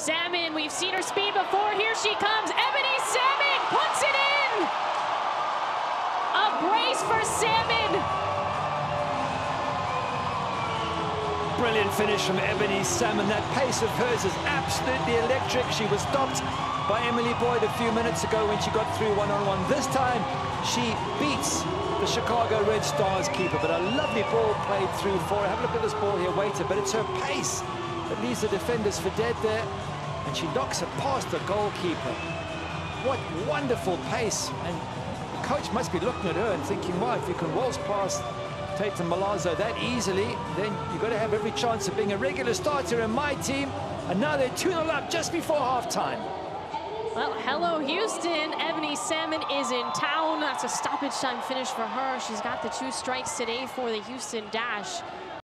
Salmon, we've seen her speed before. Here she comes. Ebony Salmon puts it in. A brace for Salmon. Brilliant finish from Ebony Salmon. That pace of hers is absolutely electric. She was stopped by Emily Boyd a few minutes ago when she got through one-on-one. -on -one. This time, she beats the Chicago Red Stars keeper, but a lovely ball played through for her. Have a look at this ball here, waiter, but it's her pace that leaves the defenders for dead there, and she knocks it past the goalkeeper. What wonderful pace, and the coach must be looking at her and thinking, well, if you can waltz past Tatum Milazzo that easily, then you've got to have every chance of being a regular starter in my team, and now they're 2-0 up just before halftime. Well, hello, Houston. Ebony Salmon is in town. That's a stoppage time finish for her. She's got the two strikes today for the Houston Dash.